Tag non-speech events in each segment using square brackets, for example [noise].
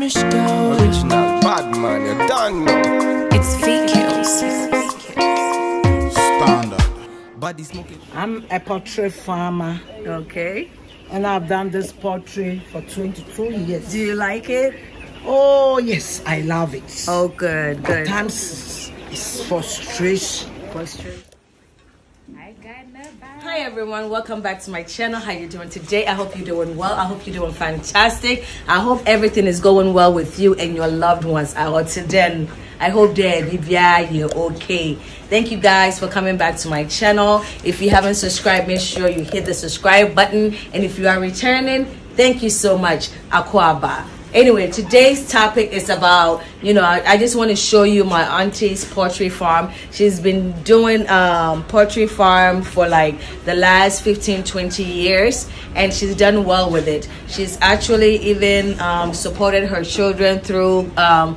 Mishko. Original bad man, you don't know. It's fake kills. Standard. Body smoking. I'm a poultry farmer Okay. and I've done this poultry for 22 years. Do you like it? Oh, yes, I love it. Oh, good, good. Sometimes it's frustration. Hi everyone, welcome back to my channel. How you doing today? I hope you're doing well. I hope you're doing fantastic. I hope everything is going well with you and your loved ones out today. I hope that you're okay. Thank you guys for coming back to my channel. If you haven't subscribed, make sure you hit the subscribe button. And if you are returning, thank you so much. Akwaba. Anyway, today's topic is about, you know, I, I just want to show you my auntie's poultry farm. She's been doing um, poultry farm for like the last 15, 20 years, and she's done well with it. She's actually even um, supported her children through um,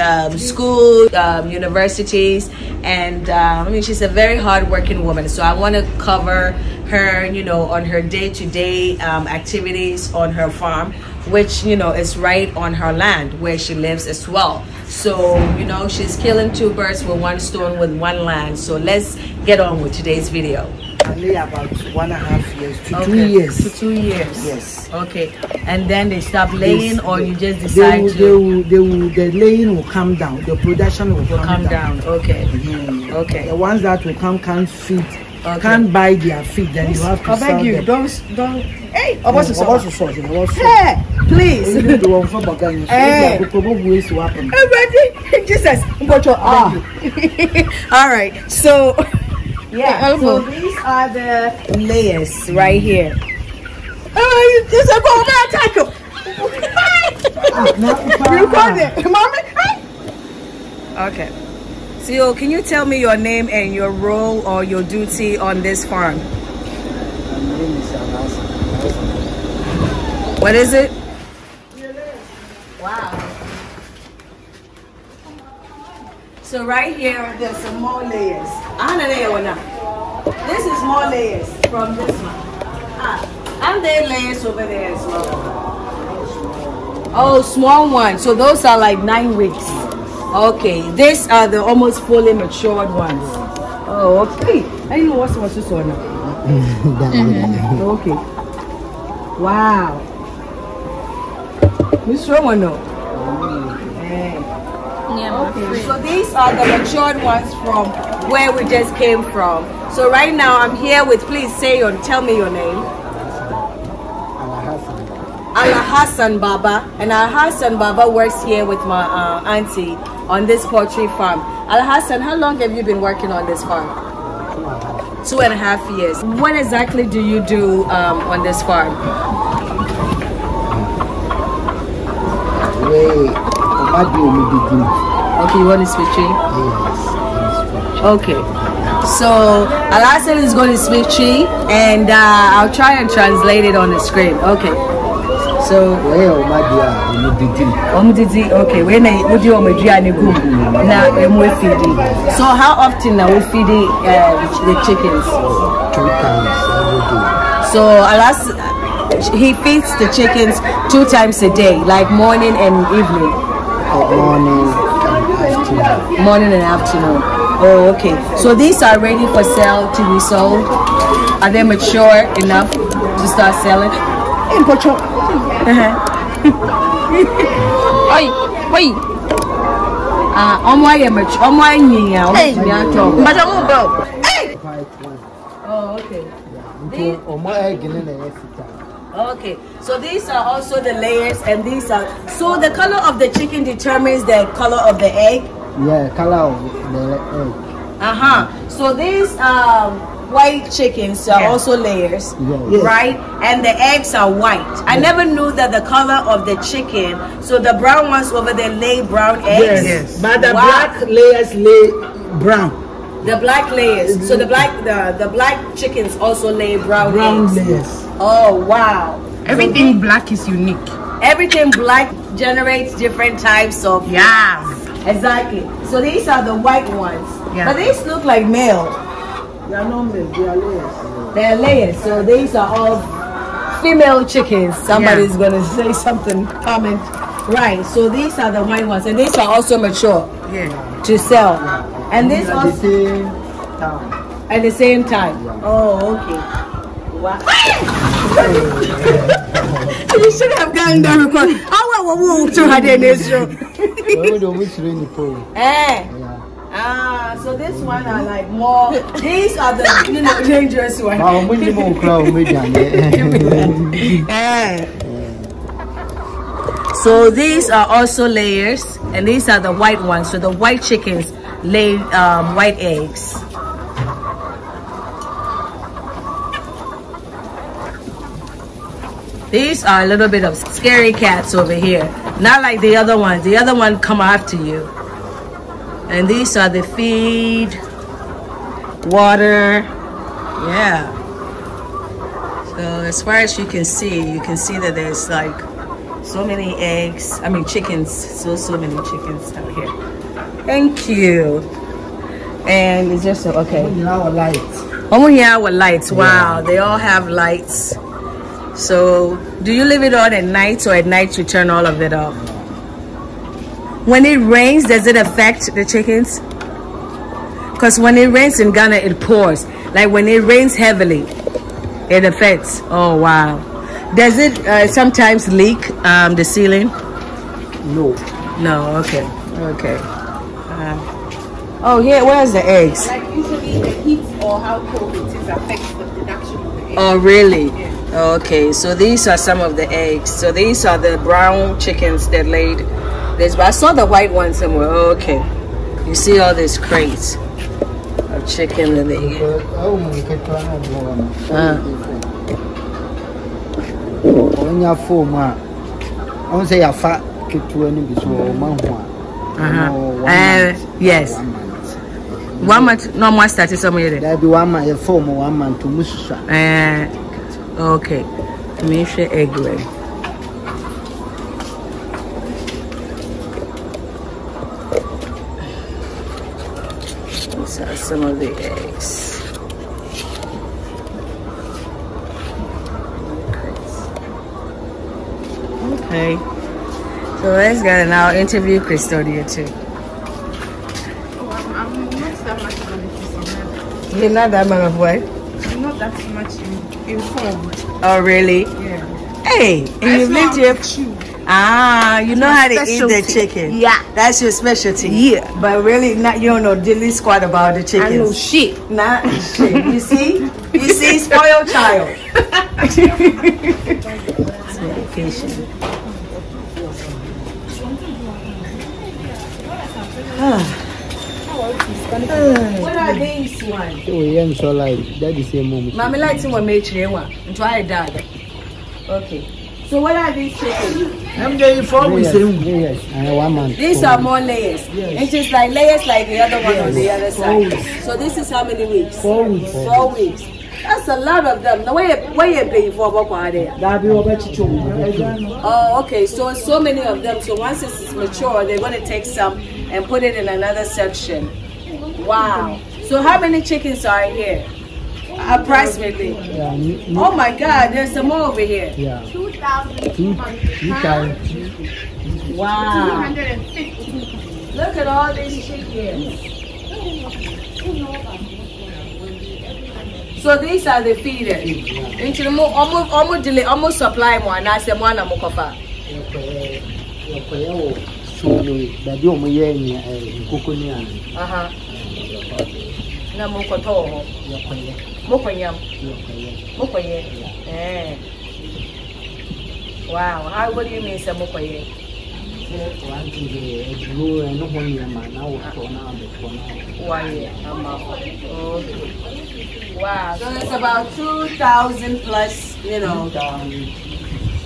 um, school, um, universities, and um, I mean she's a very hardworking woman. So I want to cover her, you know, on her day-to-day um, activities on her farm, which you know is right on her land where she lives as well. So you know she's killing two birds with one stone with one land. So let's get on with today's video. I lay about one and a half years to two years. To two years. Yes. Okay, and then they stop laying, or you just They decide will, to they will, they will, the laying will come down. The production will come, come down. Okay. Mhm. Okay. The ones that will come can't feed, Okay. can't buy their feed, then you have to I beg you, them. don't, don't. Hey, No, Obosu Soba. Obosu Soba, Obosu Soba. Hey, please. Even the one for Bagani, so they probably ways to happen. Everybody, [laughs] Jesus, ah. [laughs] All right, so [laughs] yeah, so these are the layers right here. Oh, is going to attack him. You got it, mommy. Okay. So, can you tell me your name and your role or your duty on this farm? What is it? Wow. So right here, there's some more layers. Ah. This is more layers from this one. Ah, and there layers over there as well. Oh, small ones. So those are like nine weeks. Okay, these are the almost fully matured ones. Oh, okay. I know what's what's this one. [laughs] Okay. Wow. Miss one no. Hey. Okay, so these are the matured ones from where we just came from. So right now I'm here with, please say your, tell me your name. Hassan Baba, and Ala Hassan Baba works here with my uh, auntie on this poultry farm. Ala Hassan, how long have you been working on this farm? Two and a half years. What exactly do you do um, on this farm? Wait, Obadi Omididi. Okay, you want to switch in? Yes. Okay. So Alasan is going to Chi and uh, I'll try and translate it on the screen. Okay. So Wait, Obadi Omididi. Omdidi, okay, when I would you omedri gum na emwe feedi. So how often now we uh, the chickens? Two times every day. So Alas he feeds the chickens two times a day, like morning and evening. Uh, morning and afternoon. Morning and afternoon. Oh, okay. So these are ready for sale to be sold. Are they mature enough to start selling? In Pocho. [laughs] Oi, oi. Ah, ọmọ ayẹ mature, ọmọ anyinya, ọmọ tumi atọ. Mbàtà mo bro. White one. Oh, okay. Ọmọ ẹgìnì na ẹ fita. Okay. So these are also the layers, and these are. So the color of the chicken determines the color of the egg. Yeah, color of the egg. Uh huh. So these um, white chickens are also layers, Yes. right? And the eggs are white. I never knew that the color of the chicken. So the brown ones over there lay brown eggs. Yes. But the Wow. black layers lay brown. The black layers. So the black the the black chickens also lay brown, Brown eggs. layers. Oh wow. Everything black is unique. Everything black generates different types of Yeah. exactly. So these are the white ones. Yeah. But these look like male. They are not male, they are layers. They're layers. So these are all female chickens. Somebody's gonna say something, comment. Right. So these are the white ones, and these are also mature Yeah. to sell. And this At the same time. at the same time. Oh, okay. Wow. [laughs] [laughs] you should have gotten that record. How well we walk to her in this room? Wọ́n wọ́n mú tìrẹ. Eh. Ah, so this one are like more. These are the [laughs] you know dangerous ones. Àwọn ọmọ ní mọ̀ nkúra ọmọ méjì àná. Eh. So these are also layers, and these are the white ones. So the white chickens lay um, white eggs. These are a little bit of scary cats over here. Not like the other ones. The other one come after you. And these are the feed, water. Yeah. So as far as you can see, you can see that there's like so many eggs. I mean chickens. So so many chickens out here. Thank you. And it's just okay. Nyina wọ light. Over here with lights. Wow, they all have lights. So, do you leave it on at night or at night you turn all of it off? When it rains, does it affect the chickens? Because when it rains in Ghana, it pours. Like when it rains heavily, it affects. Oh, wow. Does it uh, sometimes leak um, the ceiling? No. No, okay. Okay. Uh, oh, here, where's the eggs? Like usually the heat or how cold it is affects the production of the egg. Oh, really? Okay, so these are some of the eggs. So these are the brown chickens that laid this. But I saw the white one somewhere. Okay. You see all these crates of chicken that they Ọwọ́ mu nketewa náà ọmọ wọn. Ah. Ọnya fom a, ọ̀hún sẹ́ yàfa ketewa no bi so ọ̀ma ho a. Uh-huh. ọmọ one Uh, month. yes. One month. One month, no more started somewhere. Daabi one month, yɛ fom one month, ɔmo susua. Uh, okay. Let me share egg lay. These are some of the eggs. Okay. So let's get an now interview Custodia too. Oh, I'm, I'm not that much of an aficionado. You're not that man of what? I'm not that much in, informed. Oh really? Yeah. Hey, and you've lived here Chew. Ah, you know how to eat the chicken. Yeah. That's your specialty. Yeah. But really, not you don't know dilly squat about the chicken. I know shit. Not shit. You see? You see, spoiled child. It's medication. What are these ones? Ṣé o yẹ nsọ like dadi sẹ mọ mu? Mommy likes him when make one. And try it dad. Okay. So what are these chickens? Ẹm jẹ́ ifọ̀ wí sẹ́ mu. Yes, ẹ̀ one month. These are more layers. Yes. It's just like layers like the other one on the other side. Weeks. So this is how many weeks? Four weeks. Four weeks. That's a lot of them. Now where you- where you paying for about there? Daabi be chichi omu. Oh, okay. So so many of them. So once this is mature, they're gonna take some and put it in another section. Wow. So how many chickens are here? Approximately. Yeah, ni- ni- Oh my God, there's some more over here. yeah. 2,000. Two, two times. Wow. 250. Look at all these chickens. So these are the feeders. Into the more almost almost delay almost supply more and I say more na mokofa. Yɛkɔyɛ yɛkɔyɛ wɔ sɔɔni baabi a wɔn yɛ nyɛ ɛ nkoko ni ano. Uh-huh. Na mokoto ho. Yɛkɔyɛ Mokonyam. yɛkɔyɛ. Mokoye. Eh. Wow. How what do you mean say mokoye? Sɛ wanti de aduro ɛno ho nneɛma na wotɔ na abɛtɔ na. Why? ama. Okay. Wow. So it's about 2,000 plus, you know,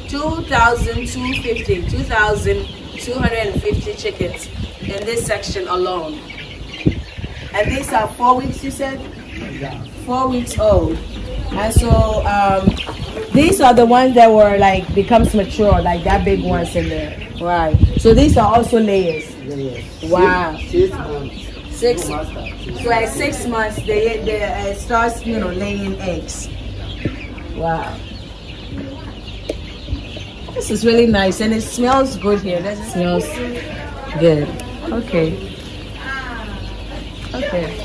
2,250, 2,250 chickens in this section alone. And these are four weeks, you said? Four weeks old. And so um, these are the ones that were like becomes mature, like that big ones in there. Right. So these are also layers. Wow. Six months. Six. So at six months, they they uh, starts you know laying eggs. Wow. This is really nice and it smells good here. That smells good. Okay. Okay.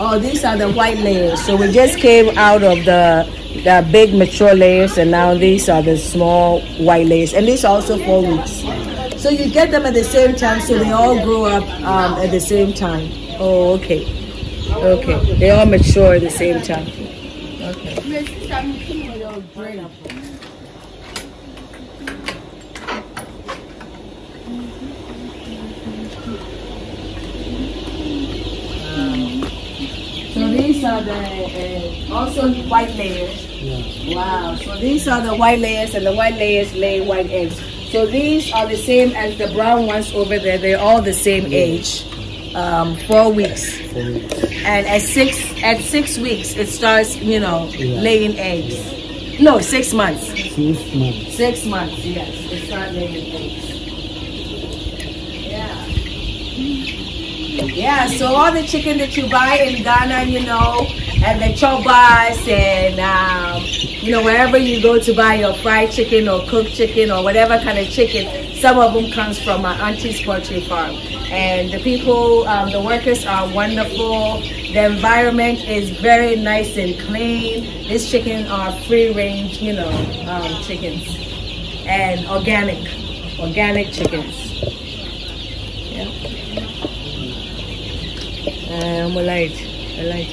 Oh, these are the white layers. So we just came out of the the big mature layers, and now these are the small white layers, and these are also four weeks. So you get them at the same time, so they all grow up um, at the same time. Oh, okay, okay. They all mature at the same time. Okay. So these are the uh, also white layers. Yeah. Wow. So these are the white layers, and the white layers lay white eggs. So these are the same as the brown ones over there. They're all the same age, um, four weeks. And at six at six weeks, it starts, you know, Yeah. laying eggs. No, six months. Six months. Six months, yes. It starts laying eggs. Yeah. Yeah, so all the chicken that you buy in Ghana, you know, and the chop bars and, um, you know, wherever you go to buy your fried chicken or cooked chicken or whatever kind of chicken, some of them comes from my auntie's poultry farm. And the people, um, the workers are wonderful. The environment is very nice and clean. These chickens are free range, you know, um, chickens and organic, organic chickens. Um, I like, I like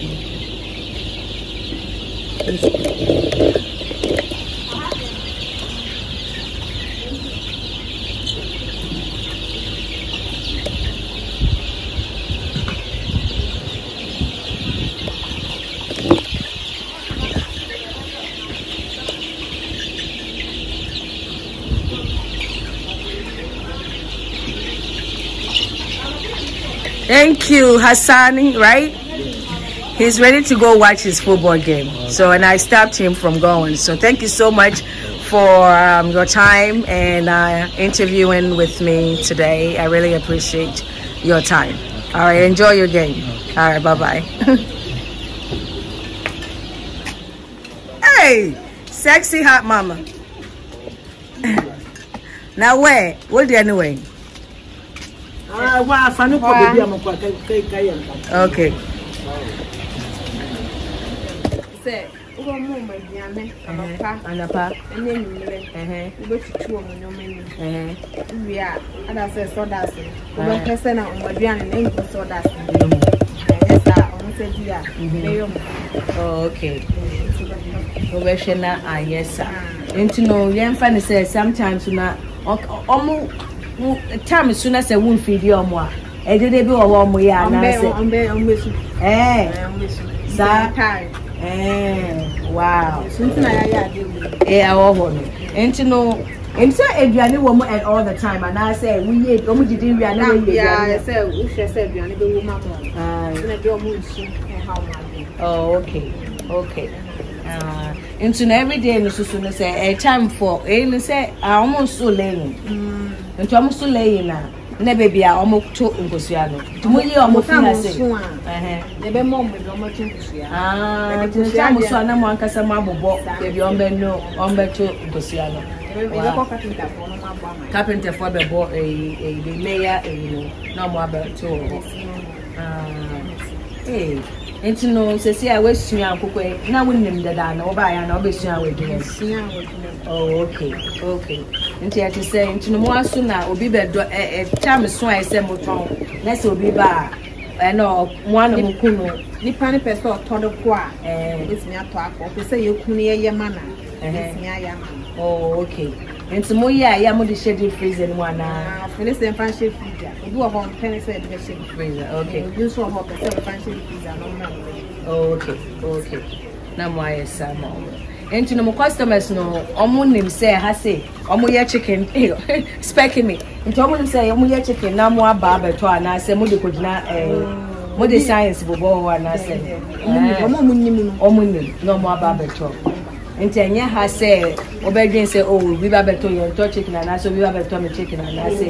Thank you, Hassani, right? He's ready to go watch his football game. So, and I stopped him from going. So, thank you so much for um, your time and uh, interviewing with me today. I really appreciate your time. All right, enjoy your game. All right, bye bye. [laughs] hey, sexy hot mama. [laughs] now, where? What do you anyway? Ah, wa fanu ko bebi amako kai kai kai yanka. Okay. sɛ wobɛ mu ma aduane anɔpa Anapa. ɛne anwummerɛ Uh-huh. wobɛtutu wɔ mo nneɔma anim Uh-huh. wowie a ada sɛ sɔdaase wobɛpɛ sɛ na ɔmo aduane na ngu sɔdaase Mm. ɛnyɛ saa ɔmo sɛ di a bɛyɛ mo Oh, okay. wobɛhwɛ na ayɛ sa nti no yɛmfa ne sɛ sometimes na ɔk- ɔmo time so na sɛ womfidi ɔmo a ɛdede bi wɔ hɔ ɔmo yɛ anaasɛ Saa. wow. So ɛwɔ hɔ no nti no nti sɛ aduane wɔ mu at all the time anaasɛ woyɛ ɔmo didi wia na biaa aduane sɛ wohwɛ sɛ aduane bɛwɔ mu ama ɛna deɛ ɔmo nsu ɛha ɔmo Oh, okay, okay. Uh, nti na everyday no soso no sɛ ɛyɛ time for ɛyi no sɛ ɔmo nso lɛyin nti ɔmo nso lɛyin na na baabi a ɔmo to nkosua no nti mo yi ɔmo fi na se nsu a ɛhɛn. yɛbɛma ɔmo baabi ɔmo to nkosua Ah, Ɛde nti nti nkosua ɔmo deɛ- so a na mo ankasa mo abobɔ Saa. baabi a ɔmo bɛ no ɔmo bɛ to nkosua no. yɛbɛkɔ Wow. kapintafoɔ no mo abɔ ama Carpenterfoɔ bɛbɔ ɛyi ɛyi de layer ɛyi no na ɔmo abɛto wɔ hɔ. Ah, ee nti no sɛsi a wasua akokɔ yi na wonim dada na wɔbaayɛ na wɔbɛsua wɔ adwuma mu. sua a wɔdwuma mu. Nti ɛte sɛ nti no mo aso na obi bɛdɔ ɛ ɛ tam so a ɛsɛ mo tɔn na sɛ obi ba a ɛna mo ano mo kun no nipa ne pɛ sɛ ɔtɔ do ko a ɛɛ obetumi atɔ akɔ ɔpɛ sɛ yɛku no yɛyɛ ma na obetumi ayɛ ama no oh okay. Nti mo yɛ a yɛ mo de hyɛ deep freezer mu anaa na ɔfɛ ne sɛ mfa nhyɛ freezer obi wɔ hɔ mpɛ ne sɛ yɛde bɛhyɛ mu freezer okay. obi nso wɔ hɔ ɔpɛ sɛ mfa nhyɛ freezer na ɔmma no Oh, okay, okay. Na mo ayɛ saa ma ɔmo. Nti no mo customers no ɔmo nim sɛ ha se ɔmo yɛ chicken [laughs] spɛki me. Nti ɔmo nim sɛ ɔmo yɛ chicken na mo aba abɛtɔ anaasɛ mo de kogyina ɛɛ mo de science bobɔ hɔ anaasɛ. ɔmo ɔmo nim no ɔmo nim na ɔmo aba abɛtɔ nti ɛnyɛ ha sɛ ɔbɛdwen sɛ o obi ba bɛtɔ yɛn tɔ chicken anaasɛ obi ba bɛtɔ mi chicken anaasɛ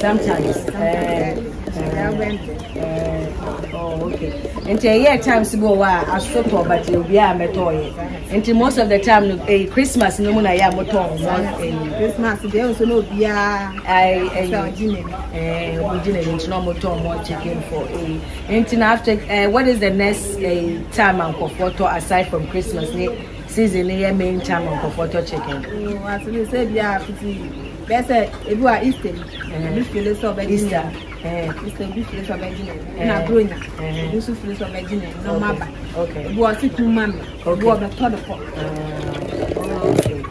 sometimes. Ɛɛ Eh, oh, okay. Nti ɛyɛ times bi wɔ hɔ a asotɔ but obi a mɛtɔɔyɛ. Nti most of the time no eh, Christmas no mu na yɛ a motɔn mo eh, Christmas deɛ nso na obiara I sɛ eh, ɔgye n'ani. eh, obi gyina nti na motɔn mo chicken for eh. Nti na after eh, what is the next eh, time a nkɔfoɔ tɔ aside from Christmas ne season ne yɛ main time a nkɔfoɔ tɔ chicken. Ati mi sɛ bia fiti bɛɛ sɛ ebi wa Easter Eh. ebi fili sɛ ɔbɛgye Easter. n'ani. Eh, Easter ebi fili sɛ ɔbɛgye n'ani. Eh. ɛna bronya Eh. ebi nso fili sɛ ɔbɛgye n'ani na ɔmo aba. okay. Ebi wɔ ɔsi kun ma mi. Ebi Okay. wɔ ɔbɛtɔ de kɔ. Oh, okay.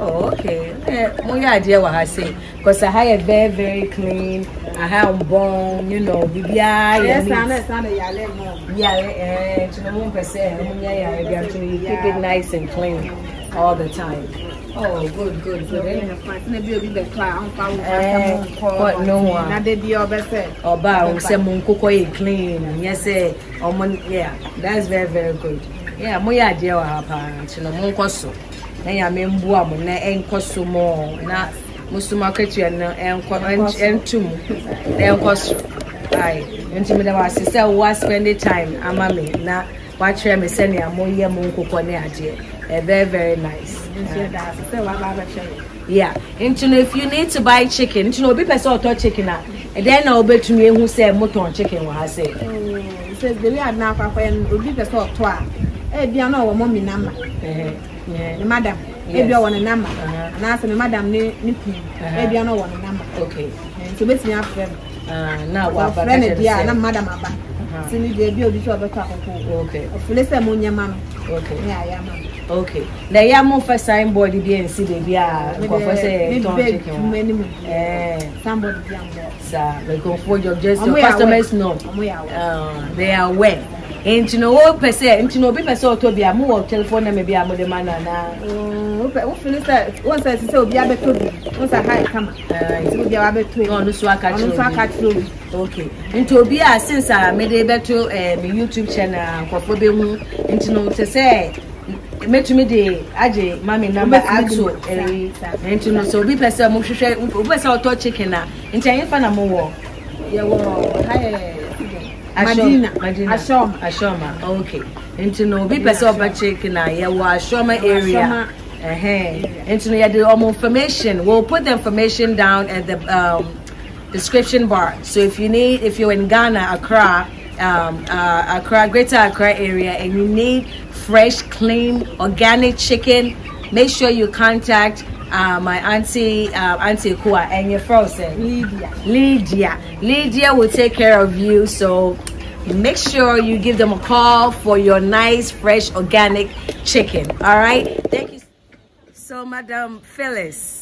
Oh, okay. Eh, mo yɛ adeɛ wɔ ha se because aha yɛ very very clean aha mbɔn you know biribiara yɛ Ɛyɛ saa na neat ɛsan de yale mu. yare ɛɛ nti na mo mpɛ sɛ mo nyɛ yare bi nti you keep it nice and clean all the time oh good good good. Ɛyɛ Eh, fine. Sɛ na bi obi bɛ kɔ a ɔnfa wo Eh, kɔ- no one. Na de bi ɔbɛsɛ. ɔba a sɛ mo nkokɔ yɛ clean. Nyɛ sɛ ɔmo yeah that's very very good. Yeah mo yɛ adeɛ wɔ ha paa nti na mo nkɔ so na nyame mboa mo na ɛnkɔ so mo. Na mo so mo akatua no ɛnkɔ ɛnt- ɛnto mu. Na ɛnkɔ so ayi nti mi da mo ase sɛ wo spend time ama me. Na wakyerɛ me sɛnea mo yɛ mo nkokɔ ne adeɛ ɛ very very nice. Yɛ. Yeah. Nti no if you need to buy chicken, nti no obi pɛ sɛ ɔtɔ chicken a, ɛdɛn na wobɛtumi ehu sɛ motɔn chicken wɔ ha sɛ. sɛ beebi a na akɔ akɔyɛ no obi pɛ sɛ ɔtɔ a ebia na ɔwɔ mɔmi nama ne madam Yes. ebia ɔwɔ ne nama Uh-huh. anaasɛ ne madam ne ne pii Uh-huh. ebia na ɔwɔ ne nama Okay. nti obetumi afrɛ Ah, na no waba ɔfrɛ ne deɛ a na madam aba Uh-huh. si ne deɛ ebi obi sɛ ɔbɛtɔ akɔkɔ Okay. ɔfule sɛ mo nyɛma no Okay. ne ayɛ ama no Okay. Na ya mo fa signboard bi nsi beebi a nkɔfɔ sɛ ne tɔn bɛ chicken tum wɔ. anim Eh, sanbɔd bi ambɔ sa nkɔfɔ jɔ just Ɔmo your yɛ customers aware. know. ɔmo yɛ awɔ Uh, they are aware. Nti no wo pɛ sɛ nti no obi pɛ sɛ ɔtɔ bi a mo wɔ telephone number bi a mo de ma na na. wopɛ wofili sɛ wɔn sɛ sɛ obi abɛtɔ bi wɔn sɛ ha yɛ kama Eh, nti obi a wabɛtɔ yi Na ɔno so aka ɔno kyerɛ nso obi. aka kyerɛ obi okay nti obi a since a mede bɛto eh, me youtube channel a nkɔfoɔ bɛhu nti no te sɛ mɛtumi de agye mami number ato ɛyi nti no sɛ obi pɛ sɛ mohwehwɛ obi pɛ sɛ ɔtɔ chicken a nti ɛyɛ fa na mowɔ yɛwɔ ha yɛ madina. Madina. ashoma ashoma okay nti no obi pɛ sɛ ɔbɛ chicken a yɛwɔ ashoma area. Ashoma. ɛhɛn. Nti no yɛde ɔmo information we'll put the information down at the um, description bar. So if you need if you're in ghana accra um, uh, accra greater accra area and you need fresh clean organic chicken make sure you contact uh, my auntie uh, auntie Kua and your frozen lydia Lydia. Lydia will take care of you. So make sure you give them a call for your nice, fresh, organic chicken. All right. Thank you. So, Madam Phyllis.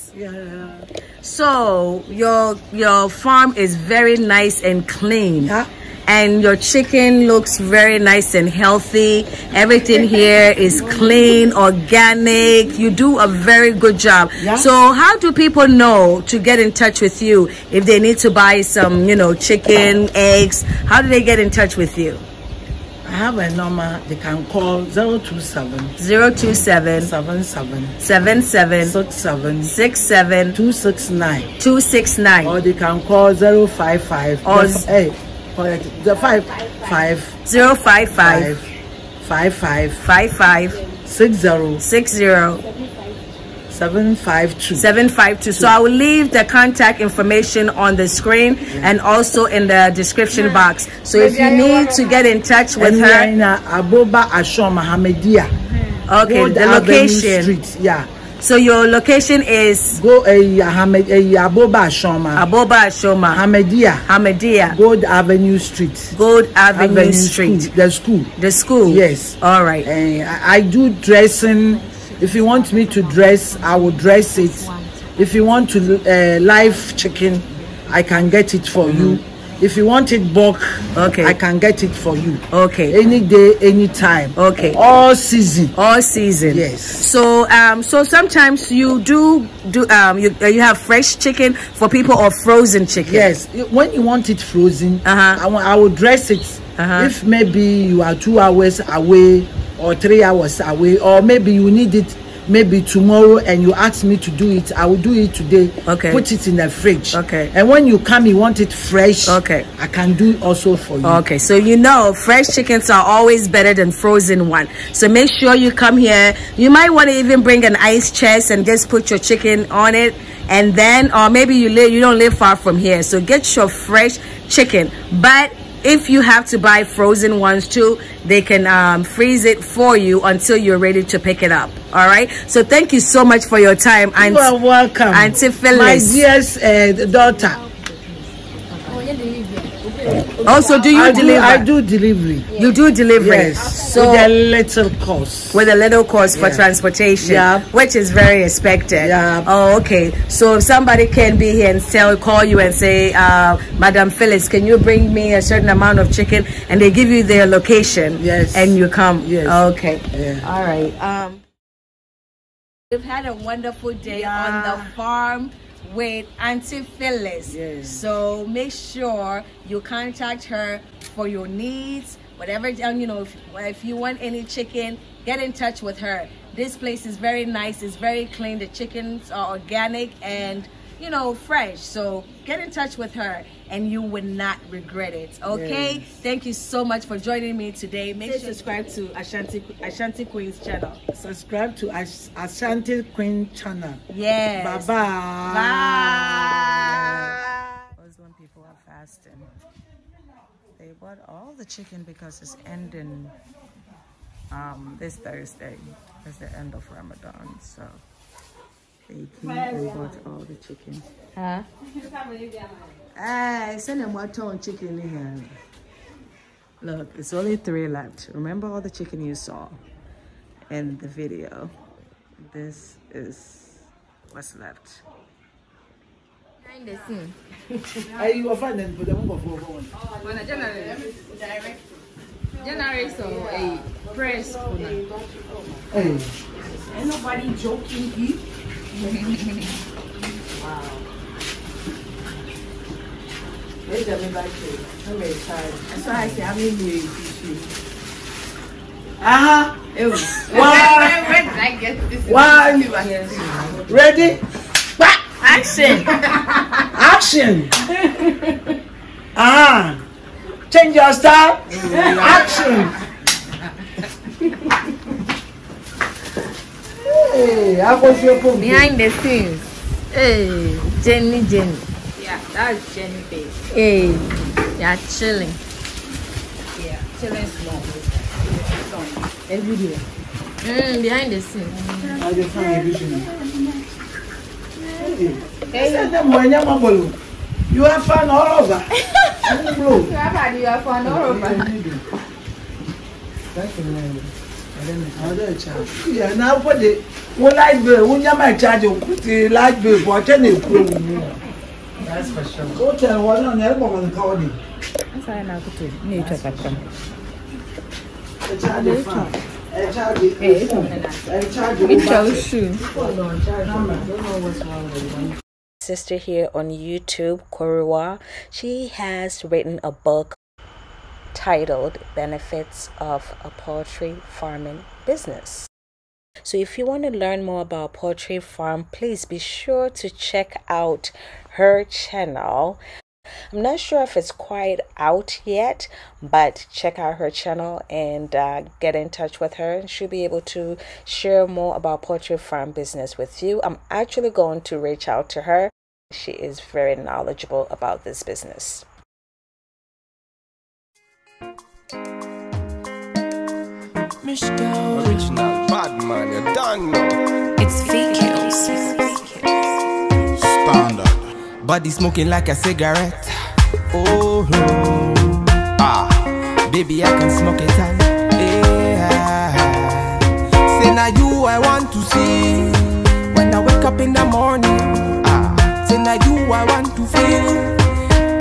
So your your farm is very nice and clean. Yeah. And your chicken looks very nice and healthy. Everything here is clean, organic. You do a very good job. Yeah. So how do people know to get in touch with you if they need to buy some, you know, chicken, eggs? How do they get in touch with you? I have a number they can call 027 027 77 77 67 67 269 269 or they can call 055 Or- the- hey, correct. The 5 5 055 5 55 55 60 60 752 752. So I will leave the contact information on the screen and also in the description box. So if you need to get in touch with and we are her, in Aboba Ashom Mohammedia okay, Gold the location. Street yeah So your location is go a Ahmed a Aboba Ashoma Aboba Shoma, Mohammedia Hamadia, Gold Avenue Street Gold Avenue, Street, School, the school the school. Yes. All right. Uh, I, I do dressing. If you want me to dress, I will dress it. If you want to uh, live chicken, I can get it for you. If you want it bulk, Okay. I can get it for you. Okay. Any day, any time. Okay. All season. All season. Yes. So um so sometimes you do do um you you have fresh chicken for people or frozen chicken. Yes. When you want it frozen, Uh-huh. I, I will dress it. Uh-huh. If maybe you are two hours away or three hours away, or maybe you need it maybe tomorrow and you ask me to do it i will do it today Okay. put it in the fridge Okay. and when you come you want it fresh Okay. i can do it also for you Okay, so you know fresh chickens are always better than frozen one. So make sure you come here. You might want to even bring an ice chest and just put your chicken on it, and then, or maybe you live you don't live far from here, so get your fresh chicken. But if you have to buy frozen ones too, they can um, freeze it for you until you're ready to pick it up. All right. So thank you so much for your time, and you are welcome Auntie my Phyllis. dearest uh, daughter Also, do you I do, deliver? I do delivery You do delivery. yes So with a little cost with a little cost for transportation, Yeah. which is very expected. Yeah. Oh, okay. So if somebody can be here and tell, call you and say, uh, Madam Phyllis, can you bring me a certain amount of chicken? And they give you their location. Yes. And you come. Yes. Okay. Yeah. All right. Um, we've had a wonderful day on the farm with Auntie Phyllis. Yes. So make sure you contact her for your needs, whatever you know. If, if you want any chicken, get in touch with her. This place is very nice. It's very clean. The chickens are organic and you know fresh. So get in touch with her, and you will not regret it. Okay. Yes. Thank you so much for joining me today. Make sure you subscribe to Ashanti Ashanti Queen's channel. subscribe to Ash- Ashanti Queen channel. Yes. Bye bye. Bye. was when people are fasting. They bought all the chicken because it's ending um, this Thursday. It's the end of Ramadan, so they came and bought all the chicken. Huh? Ah, send them one ton chicken in here. Look, it's only three left. Remember all the chicken you saw in the video? This is what's left. Behind the scene. [laughs] Are you offended? But I'm going to go on. When a January. January, so a press. Kuna. Hey. Wait a minute, how many times? That's why I say, how many years you Uh-huh. Ew. One, Where did I get this? one, ready? Action. [laughs] Action! Ah! Change your style. Action! Hey, how was your phone? Behind the scenes. Hey, Jenny, Jenny. Yeah, that's Jenny face. Hey, you're chilling. Yeah, chilling small. Every day. Mm, behind the scenes. I dey find a vision. Hey, send them when you're mobile. You have fun all over. [laughs] You blow. You have had your fun all over. Yeah, now for the wo light bill, wo nyama charge o kuti light bill for ten e kuro wu mu. That's for sure. Go tell one on the elbow on the cover. That's why I'm not going to need to come. Charge the fan. Charge the phone. Charge the battery. shoe. sister here on YouTube, Korua, she has written a book titled Benefits of a Poultry Farming Business. So if you want to learn more about poultry farm, please be sure to check out her channel. I'm not sure if it's quite out yet, but check out her channel and uh, get in touch with her. And she'll be able to share more about poultry farm business with you. I'm actually going to reach out to her. She is very knowledgeable about this business. Michelle. Original bad man, you. It's fake kills. Standard. Body smoking like a cigarette. Oh, no. ah, baby, I can smoke it all. Yeah. Say now you I want to see when I wake up in the morning. Ah, say now you I want to feel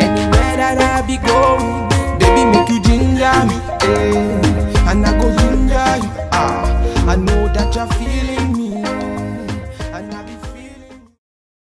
anywhere that I be going. Baby, make you ginger me, yeah. and I go. I know that you're feeling.